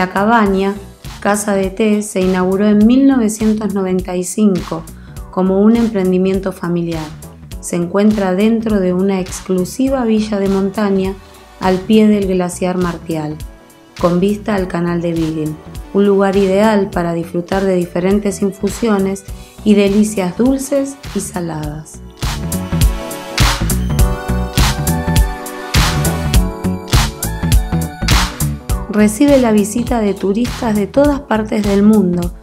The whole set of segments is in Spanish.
La cabaña, casa de té, se inauguró en 1995 como un emprendimiento familiar. Se encuentra dentro de una exclusiva villa de montaña al pie del glaciar Martial, con vista al canal de Beagle, un lugar ideal para disfrutar de diferentes infusiones y delicias dulces y saladas. Recibe la visita de turistas de todas partes del mundo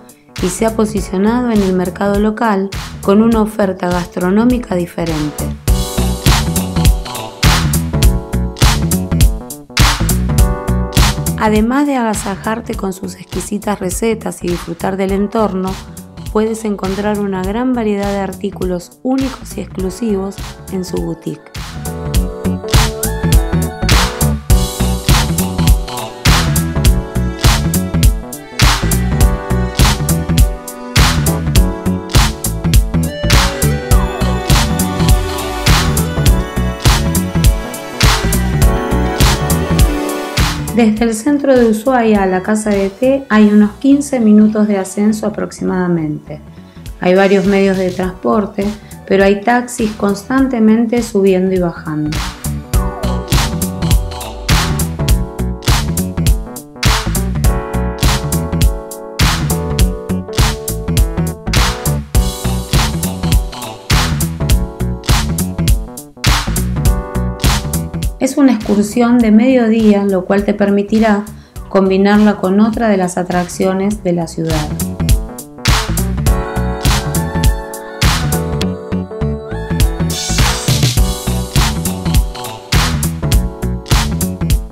y se ha posicionado en el mercado local con una oferta gastronómica diferente. Además de agasajarte con sus exquisitas recetas y disfrutar del entorno, puedes encontrar una gran variedad de artículos únicos y exclusivos en su boutique. Desde el centro de Ushuaia a la casa de té hay unos 15 minutos de ascenso aproximadamente. Hay varios medios de transporte, pero hay taxis constantemente subiendo y bajando. Es una excursión de mediodía, lo cual te permitirá combinarla con otra de las atracciones de la ciudad.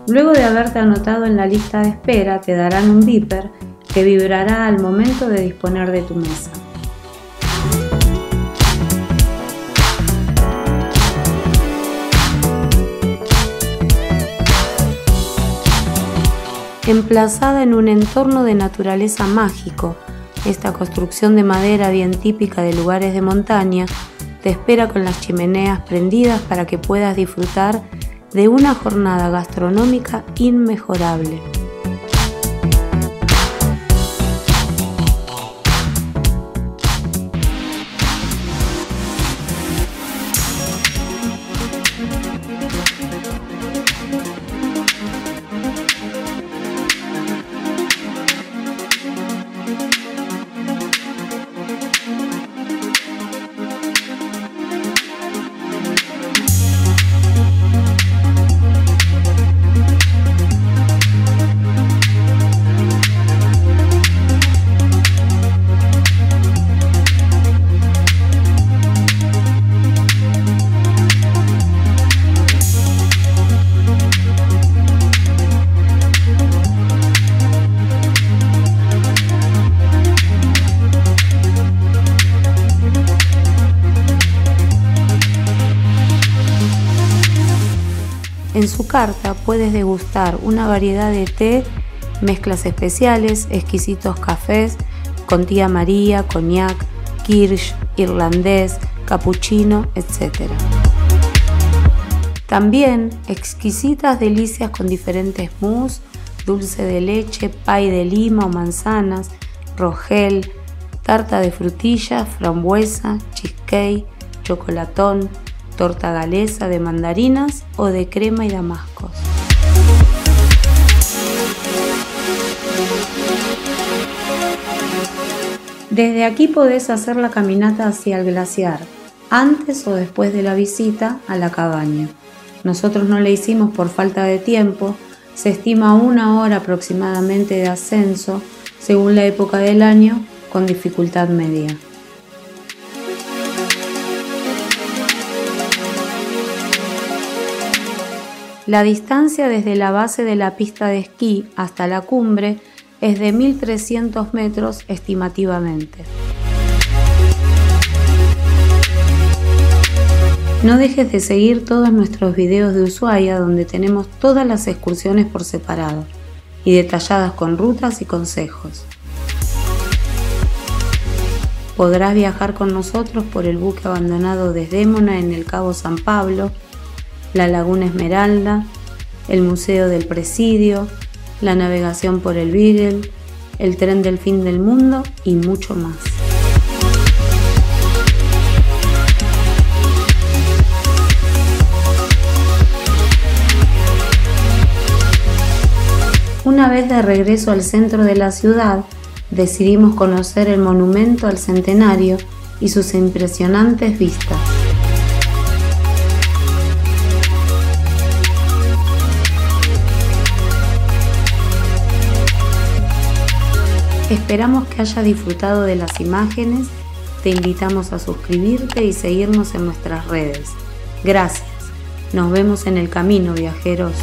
Luego de haberte anotado en la lista de espera, te darán un beeper que vibrará al momento de disponer de tu mesa. Emplazada en un entorno de naturaleza mágico. Esta construcción de madera bien típica de lugares de montaña te espera con las chimeneas prendidas para que puedas disfrutar de una jornada gastronómica inmejorable. En su carta puedes degustar una variedad de té, mezclas especiales, exquisitos cafés con tía María, coñac, kirsch, irlandés, cappuccino, etc. También exquisitas delicias con diferentes mousse, dulce de leche, pay de lima o manzanas, rogel, tarta de frutilla, frambuesa, cheesecake, chocolatón, torta galesa de mandarinas o de crema y damascos. Desde aquí podés hacer la caminata hacia el glaciar, antes o después de la visita a la cabaña. Nosotros no la hicimos por falta de tiempo, se estima una hora aproximadamente de ascenso según la época del año con dificultad media. La distancia desde la base de la pista de esquí hasta la cumbre es de 1.300 metros estimativamente. No dejes de seguir todos nuestros videos de Ushuaia donde tenemos todas las excursiones por separado y detalladas con rutas y consejos. Podrás viajar con nosotros por el buque abandonado desde Émona en el Cabo San Pablo la Laguna Esmeralda, el Museo del Presidio, la navegación por el Beagle, el tren del fin del mundo y mucho más. Una vez de regreso al centro de la ciudad, decidimos conocer el monumento al centenario y sus impresionantes vistas. Esperamos que haya disfrutado de las imágenes, te invitamos a suscribirte y seguirnos en nuestras redes. Gracias, nos vemos en el camino viajeros.